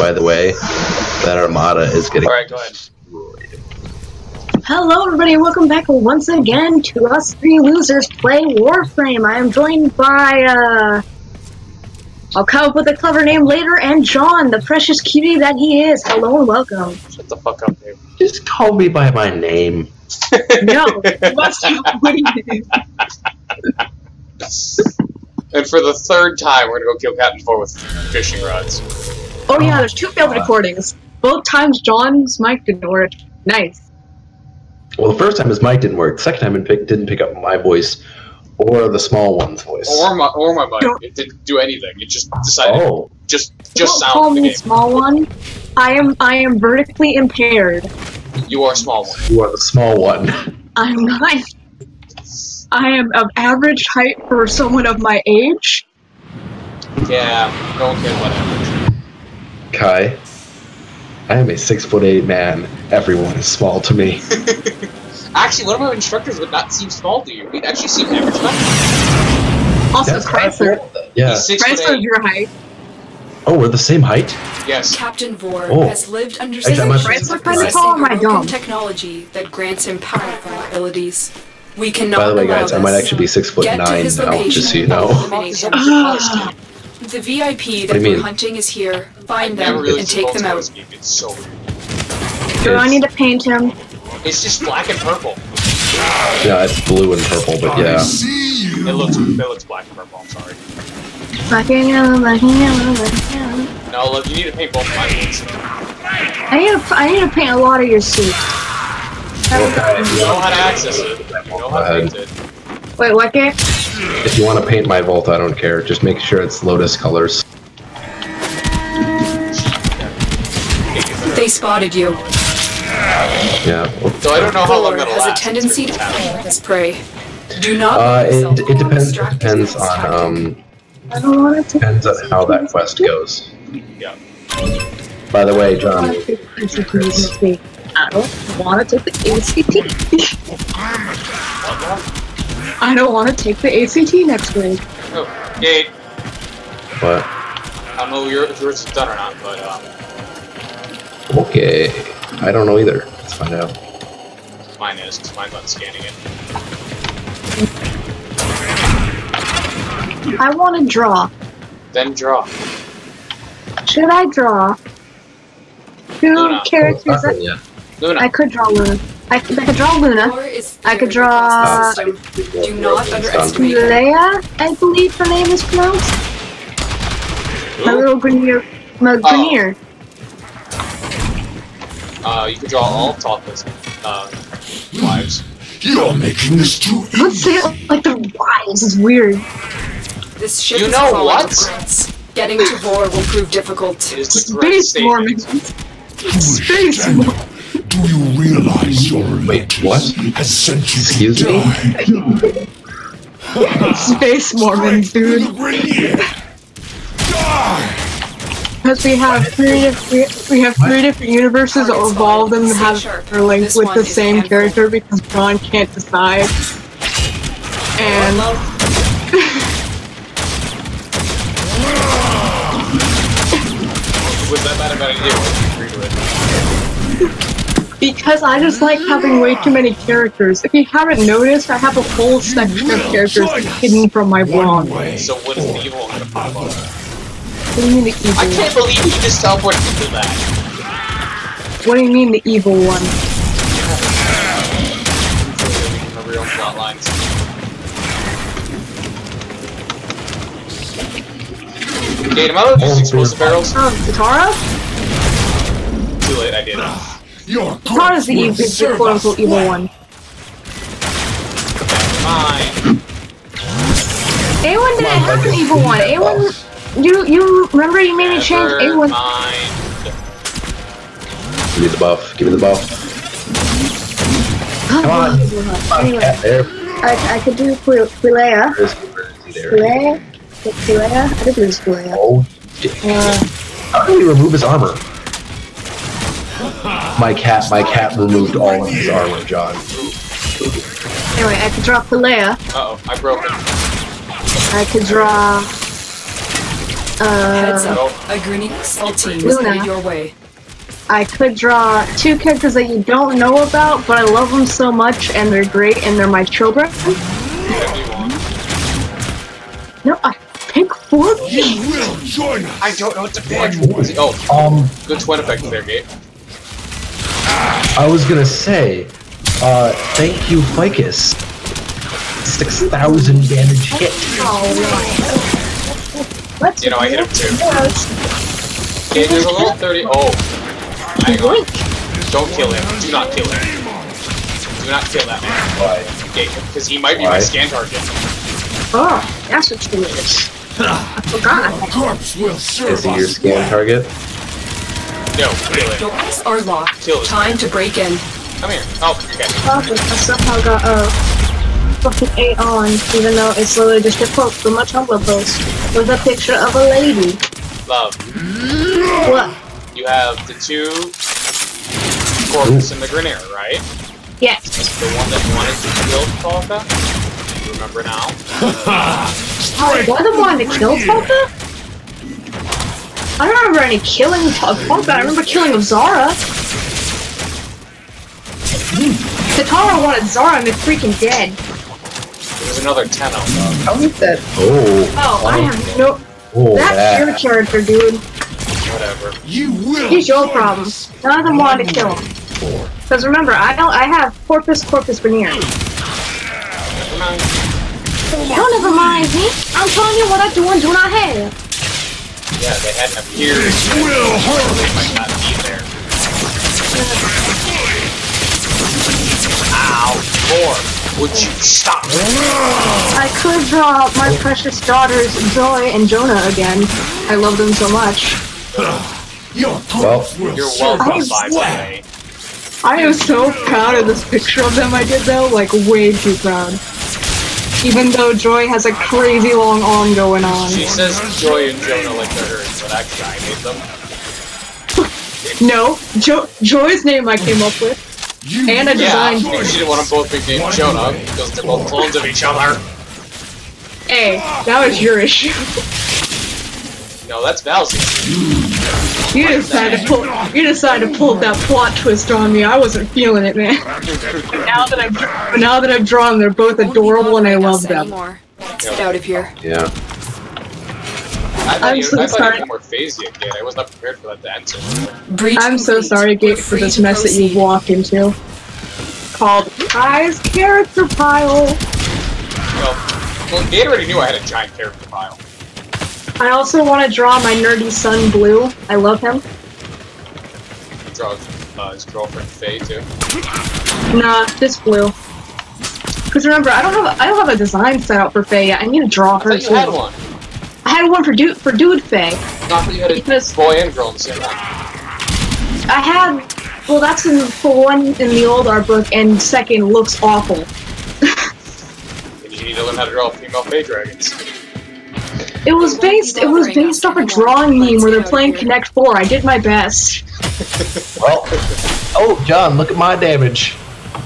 by the way. That Armada is getting. Alright, go ahead. Hello, everybody, and welcome back once again to us three losers play Warframe. I am joined by, uh, I'll come up with a clever name later, and John, the precious cutie that he is. Hello and welcome. Shut the fuck up, dude. Just call me by my name. No, you must have. And for the third time, we're gonna go kill Captain Vor with fishing rods. Oh yeah, uh, there's two failed uh, recordings. Both times John's mic didn't work. Nice. Well, the first time his mic didn't work. The second time it pick, didn't pick up my voice or the small one's voice. Or my or my mic. It didn't do anything. It just decided oh, just just Don't call sound the me game. small one. I am I am vertically impaired. You are small one. you are the small one. I'm not. I am of average height for someone of my age. Yeah, no one cares about average. Kai, I am a six foot eight man. Everyone is small to me. Actually, one of my instructors would not seem small to you. He'd actually seem average enough. Also, That's Chrysler. Yeah. He's six foot your height. Oh, we're the same height. Yes. Captain Vor Oh. has lived under Actually, I Chrysler kinda possessing tall, my broken dome. technology that grants him powerful abilities. We cannot By the way, guys, I might actually be six foot nine his now. location Just so you know. Eliminate him. The VIP do you that mean? we're hunting is here. Find them really and take them out. game. It's so weird. Do I need to paint him? It's just black and purple. Yeah, it's blue and purple, but yeah. It looks it looks black and purple. I'm sorry. Black and yellow, black and yellow, black and yellow. No, look, you need to paint both my ones. I need to I need to paint a lot of your suit. You know how to access it. You know how to paint it. Wait, what game? If you want to paint my vault, I don't care. Just make sure it's Lotus colors. They spotted you. Yeah. So I don't know how long that'll has a tendency to prey as prey. Do not Uh, it, it depends. It depends on um I don't want to depends on how that quest goes. Yeah. By the way, John, I don't want to take the ACT. I don't want to take the ACT next week. Oh, Gate. what? I don't know if your- if yours is done or not, but um, Okay, I don't know either. Let's find out. mine is. 'cause mine's not scanning it. I want to draw. Then draw. Should I draw two Luna. characters? That yeah. Luna. I could draw Luna. I, I could draw Luna. Vor is I could feared across the draw- system. Do not underestimate him. Leia, I believe her name is pronounced. My Ooh. little Grineer. My Oh. Grineer. Uh, you can draw all Talka's uh, wives. You're making this too Let's say easy. it like the wise is weird. This ship You is know crawling what? Getting to Vor will prove difficult. It is the correct Space Mormons. Space Ten. Mormons. Do you realize your Wait, what? has sent you Excuse to me? die? Space Mormons, dude. Because we have three different, we have three different universes, Target or all of them have Stay sharp. are linked with the same character because John can't decide. And Was that bad of an idea? I agree to it. because I just like having way too many characters. If you haven't noticed, I have a whole section of characters hidden from my blog. So what is the evil one gonna pop up? What do you mean the evil I one? can't believe you just teleported into that. What do you mean the evil one? The real plot lines. Gate, am I allowed to use explosive barrels? Um, Katara? Too late, I did. Your Katara's the will evil, the serve quote us unquote evil one. Fine. A1 didn't have an evil one. A1, you you remember you made me change Never A1. mind. Give me the buff. Give me the buff. Come on. Anyway, I, I could do Quil- Quilea. Where is he? Where is he there? Quilea? Quilea? I could do this Quilea. Oh. Uh, How do we remove his armor? My cat, my cat removed all of his armor, John. anyway, I could draw Quilea. Uh oh, I broke it. I could draw. Heads Uh, up. Oh, A greetings, all teams Luna. headed your way. I could draw two characters that you don't know about, but I love them so much and they're great and they're my children. Whatever you want. No, I pick four. You will join us. I don't know what to pick. One way. Oh, Um, good twin effect there, Gabe. I was gonna say, uh, thank you, Ficus. 6,000 damage hit. Let's You know, I hit him too. Yes. Okay, there's a little 30. Oh. Hang on. Don't kill him. Do not kill him. Do not kill that man. Why? Because he might be my scan target. Oh, that's what you is. I forgot. Corpse will serve Is he your scan target? No, kill him. Doors are locked. Kill. Time to break in. Come here. Oh, okay. Fuck it, I somehow got a fucking A on, even though it's literally just a quote from a Tumblr post with a picture of a lady. Love. What? You have the two corpses in the Grineer, right? Yes. The one that wanted to kill Talka? You remember now? Oh, one of them wanted to kill Talka? I don't remember any killing of Talka. Oh, I remember killing of Zara. Katara wanted Zara and they're freaking dead. There's another 10 of them. How is that? Oh. Oh, I have oh, no. Oh, That's that. your character, dude. Whatever. You will. He's your join problem. None of them wanted to kill him. Because remember, I don't. I have Corpus Corpus Veneer. Come on. Don't ever mind me. I'm telling you what I do and do not have. Yeah, they hadn't appeared. This yet. will hurt. They might not be there. Ow. More. Would you stop? I could draw my precious daughters Joy and Jonah again. I love them so much. Your corpse will You're welcome, by the way. I am so proud of this picture of them I did though, like way too proud. Even though Joy has a crazy long arm going on. She says Joy and Jonah like they're hers, but actually I made them. No, jo- Joy's name I came up with. You And a will Yeah, design. join because she didn't want them both to be named Jonah, because they're both clones of each other. Hey, that was your issue. No, that's Val's issue. You decided to pull. You decided to pull that plot twist on me. I wasn't feeling it, man. Now that I've, but now that I've drawn, they're both adorable and I love them. Anymore. Let's get out of here. Yeah. I thought I'm so I sorry. you more phase yet. I was not prepared for that to enter. Breach I'm so sorry, Gate, for this to mess that you've walked into. Called Kai's character pile. Well, well, Nate already knew I had a giant character pile. I also want to draw my nerdy son Blue. I love him. Draw uh, his girlfriend Faye too. Nah, just Blue. Because remember, I don't have a, I don't have a design set out for Faye yet. I need to draw I her thought you too. had one. I had one for dude for Dude Faye. Not that you had a boy and girl in the same one. I had. Well, that's in for one in the old art book, and second looks awful. You need to learn how to draw female Faye dragons. It was based. It was based off a drawing meme where they're playing Connect Four. I did my best, Well. Oh, John, look at my damage.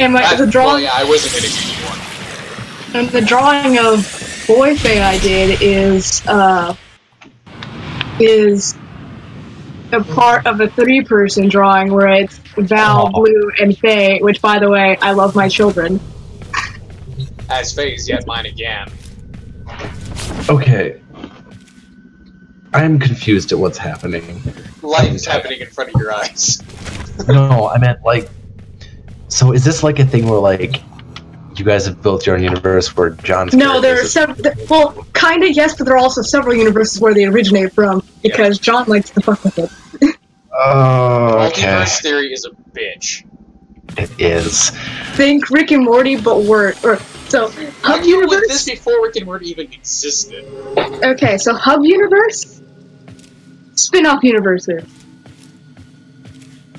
and my That- the well, yeah, I wasn't hitting anyone. and the drawing of Boy Faye I did is uh is a part of a three-person drawing where it's Val, Oh. Blue, and Faye. Which, by the way, I love my children. As Faye's yet mine again. Okay. I'm confused at what's happening. Life is happening in front of your eyes. No, I meant like. So is this like a thing where like you guys have built your own universe where John's No, there are characters- several. Well, kind of yes, but there are also several universes where they originate from because John likes to fuck with it. Oh, okay. Multiverse theory is a bitch. It is. Think Rick and Morty, but word or so Hub I dealt with Universe. this before Rick and Morty even existed. Okay, so Hub Universe, spin-off universes.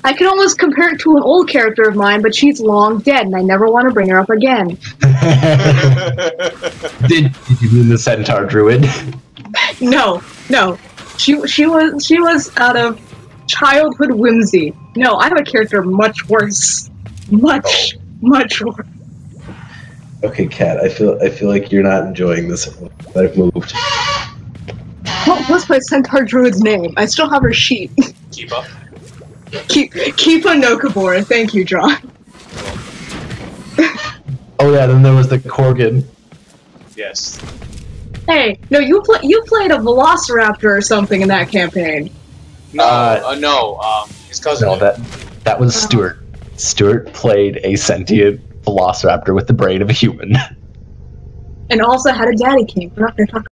I can almost compare it to an old character of mine, but she's long dead, and I never want to bring her up again. did, did you mean the centaur druid? No, no, she she was she was out of childhood whimsy. No, I have a character much worse, much much worse. Okay, Kat. I feel I feel like you're not enjoying this. I've moved. What was my centaur druid's name? I still have her sheet. Keep up. Keep Keepa Nokabora. Thank you, John. Oh yeah, then there was the Korgan. Yes. Hey, no, you pl- you played a Velociraptor or something in that campaign. No, Uh, uh, no. Um, his cousin. No, that that was Stuart. Stuart played a sentient velociraptor with the brain of a human. And also had a daddy king. We're not gonna talk